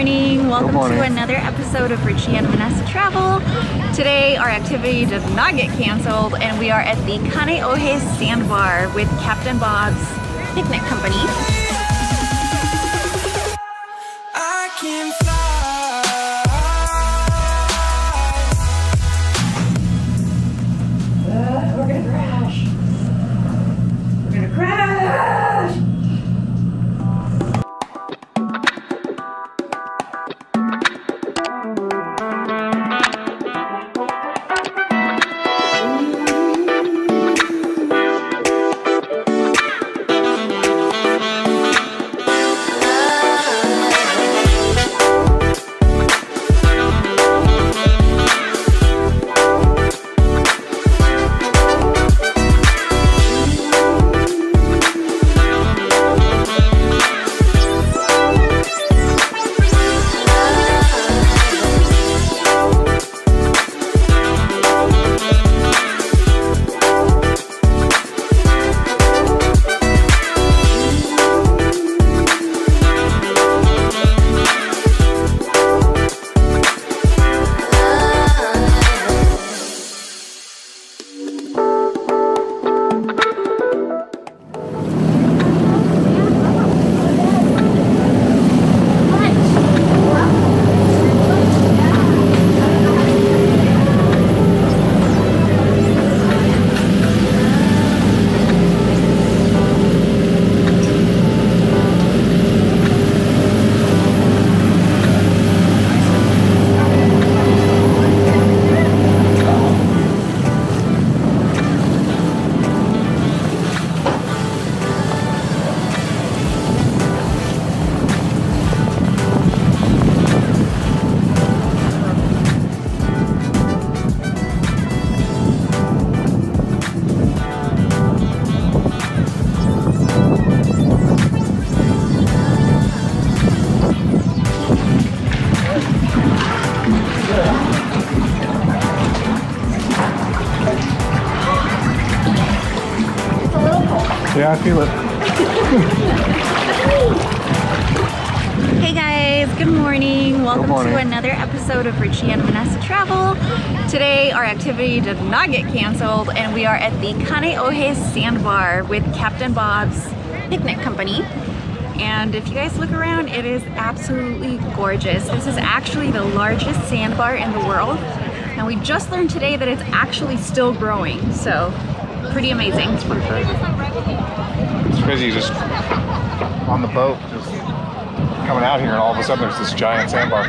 morning. Welcome morning. to another episode of Richie and Vanessa Travel. Today, our activity does not get canceled, and we are at the Kaneohe Sandbar with Captain Bob's Picnic Company. Yeah, I feel it. Hey guys, good morning. Welcome morning. to another episode of Richie and Vanessa Travel. Today, our activity did not get canceled, and we are at the Kaneohe Sandbar with Captain Bob's Picnic Company. And if you guys look around, it is absolutely gorgeous. This is actually the largest sandbar in the world. And we just learned today that it's actually still growing, so pretty amazing. It's pretty crazy. It's crazy just on the boat, just coming out here, and all of a sudden there's this giant sandbar.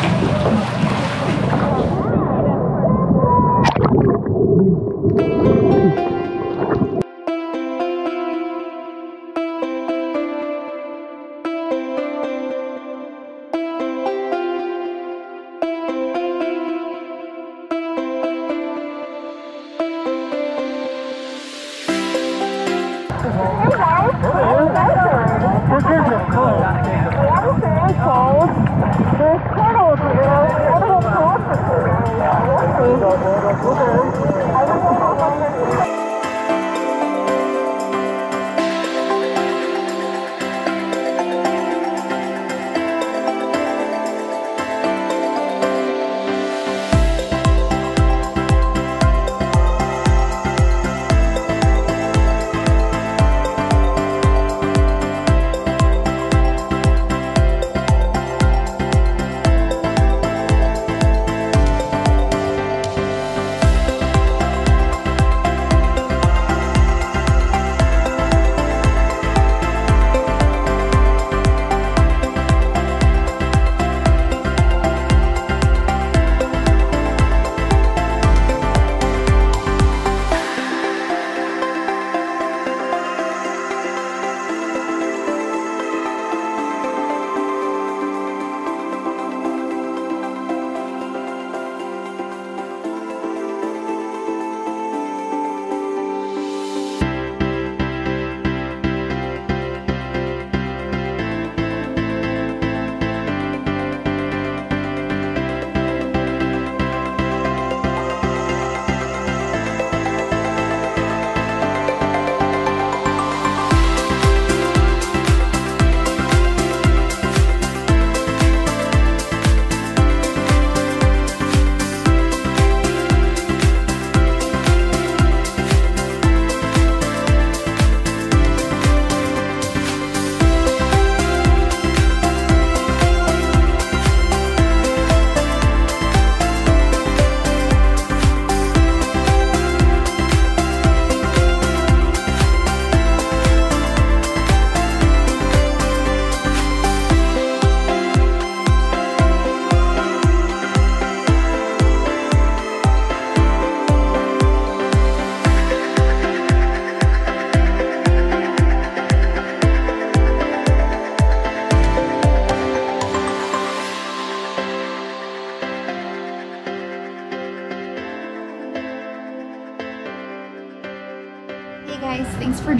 Okay.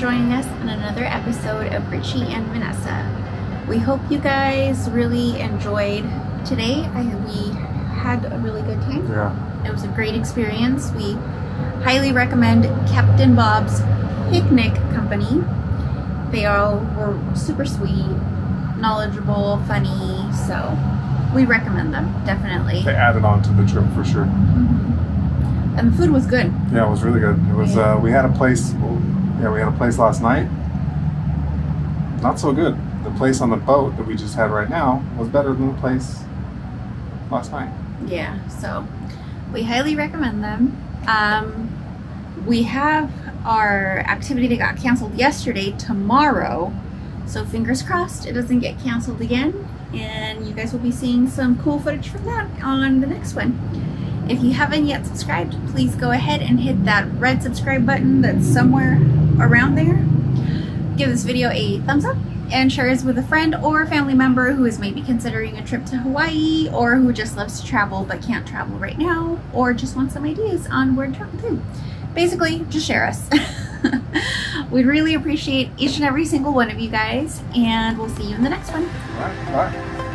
Joining us on another episode of Richie and Vanessa. We hope you guys really enjoyed today. I, we had a really good time. Yeah. It was a great experience. We highly recommend Captain Bob's Picnic Company. They all were super sweet, knowledgeable, funny, so we recommend them definitely. They added on to the trip for sure. And the food was good. Yeah, it was really good. It was. Uh, we had a place. Yeah, we had a place last night. Not so good. The place on the boat that we just had right now was better than the place last night. Yeah, so we highly recommend them. Um, we have our activity that got canceled yesterday tomorrow, so fingers crossed it doesn't get canceled again, and you guys will be seeing some cool footage from that on the next one. If you haven't yet subscribed, please go ahead and hit that red subscribe button that's somewhere around there. Give this video a thumbs up and share it with a friend or family member who is maybe considering a trip to Hawaii or who just loves to travel but can't travel right now or just wants some ideas on where to travel to. Basically, just share us. We'd really appreciate each and every single one of you guys and we'll see you in the next one. Right. Bye.